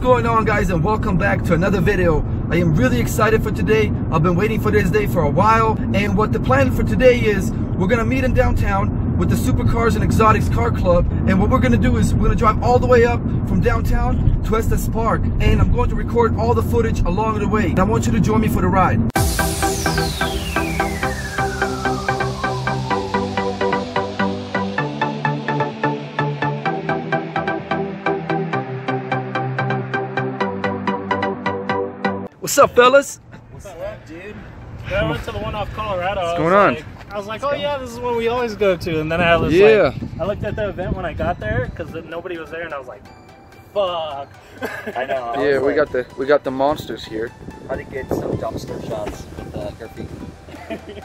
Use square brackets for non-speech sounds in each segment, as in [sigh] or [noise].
going on guys and welcome back to another video. I am really excited for today. I've been waiting for this day for a while and what the plan for today is we're gonna meet in downtown with the Supercars and Exotics Car Club and what we're gonna do is we're gonna drive all the way up from downtown to Estes Park and I'm going to record all the footage along the way. And I want you to join me for the ride. What's up, fellas? What's up, dude? Yeah, I went to the one off Colorado. What's I going was on? Like, I was like, oh yeah, this is what we always go to. And then I was Yeah. like, I looked at the event when I got there because nobody was there, and I was like, fuck. I know. I [laughs] Yeah, we like, got the we got the monsters here. How to get some dumpster shots with uh, graffiti. [laughs]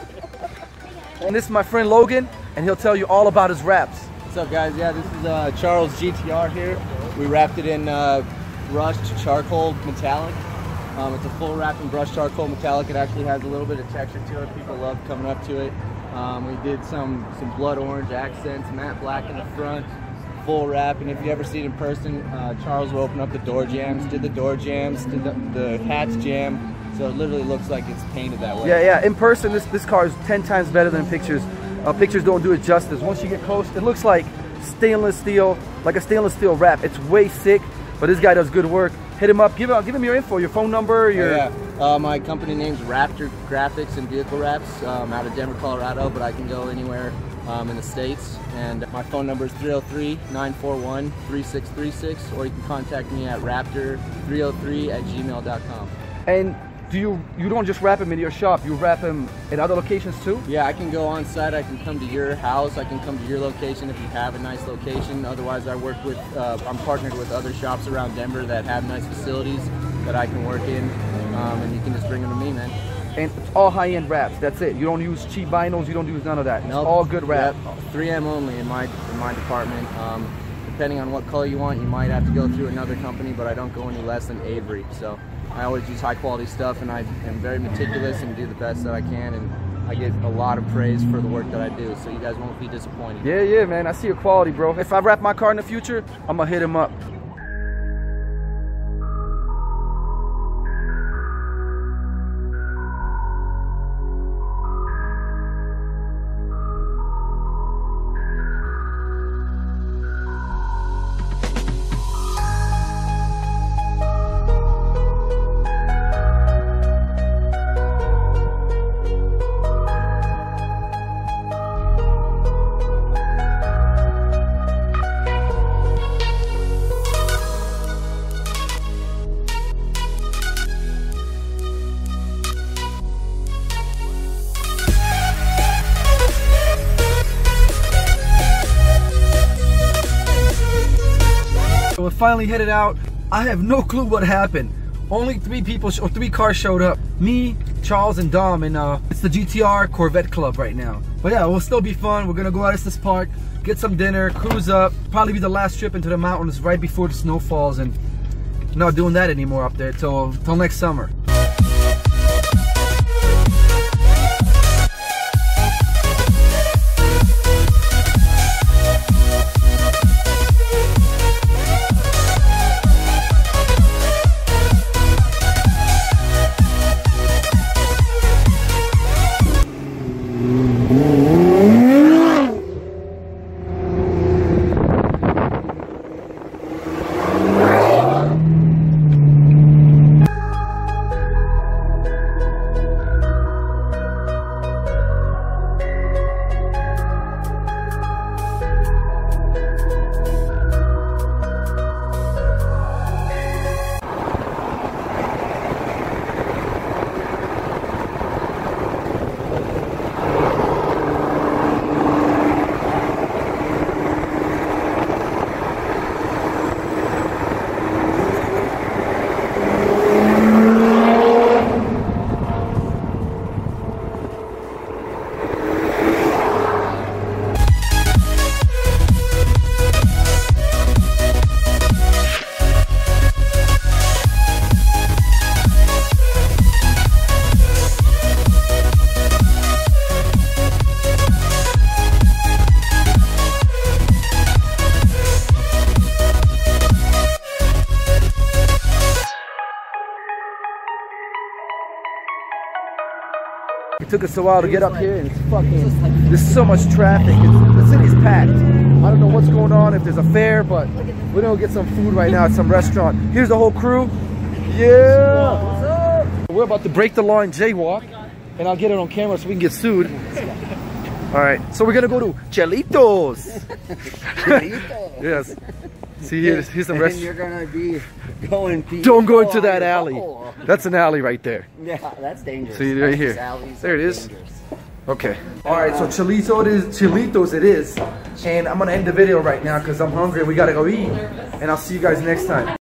And this is my friend Logan, and he'll tell you all about his wraps. What's up, guys? Yeah, this is uh, Charles GTR here. We wrapped it in uh, brushed charcoal metallic. Um, it's a full wrap in brushed charcoal metallic. It actually has a little bit of texture to it. People love coming up to it. Um, we did some some blood orange accents, matte black in the front, full wrap. And if you ever see it in person, uh, Charles will open up the door jambs, did the door jambs, did the, the hats jam. So it literally looks like it's painted that way. Yeah, yeah. In person, this this car is ten times better than pictures. Uh, pictures don't do it justice. Once you get close, it looks like stainless steel, like a stainless steel wrap. It's way sick, but this guy does good work. Hit him up. Give him give him your info, your phone number, your. Yeah, uh, my company name's Raptor Graphics and Vehicle Wraps um, out of Denver, Colorado, but I can go anywhere um, in the States. And my phone number is 303-941-3636, or you can contact me at raptor303 at gmail.com. And do you you don't just wrap them in your shop? You wrap them in other locations too? Yeah, I can go on site. I can come to your house. I can come to your location if you have a nice location. Otherwise, I work with, uh, I'm partnered with other shops around Denver that have nice facilities that I can work in. Um, and you can just bring them to me, man. And it's all high-end wraps. That's it. You don't use cheap vinyls. You don't use none of that. It's all good wrap. Yep, 3M only in my in my department. Um, depending on what color you want, you might have to go through another company, but I don't go any less than Avery. So I always use high quality stuff, and I am very meticulous and do the best that I can, and I get a lot of praise for the work that I do. So you guys won't be disappointed. Yeah, yeah, man. I see your quality, bro. If I wrap my car in the future, I'm gonna hit him up. So we're finally headed out. I have no clue what happened. Only three people or three cars showed up. Me, Charles, and Dom, and uh, it's the GTR Corvette Club right now. But yeah, it will still be fun. We're gonna go out to Estes Park, get some dinner, cruise up. Probably be the last trip into the mountains right before the snow falls, and not doing that anymore up there till till next summer. It took us a while to get up here and it's fucking, there's so much traffic. It's, the city's packed. I don't know what's going on, if there's a fair, but we're gonna get some food right now at some restaurant. Here's the whole crew. Yeah! We're about to break the law and jaywalk, and I'll get it on camera so we can get sued. All right, so we're gonna go to Chelitos. [laughs] [laughs] yes. See, here's, here's And restaurant. you're gonna be going. Don't go into that alley. oh. That's an alley right there. [laughs] Yeah, that's dangerous. See, right here. There it is. dangerous. Okay. All right, so Chelito it is. Chelitos it is. And I'm gonna end the video right now because I'm hungry. We gotta go eat. And I'll see you guys next time.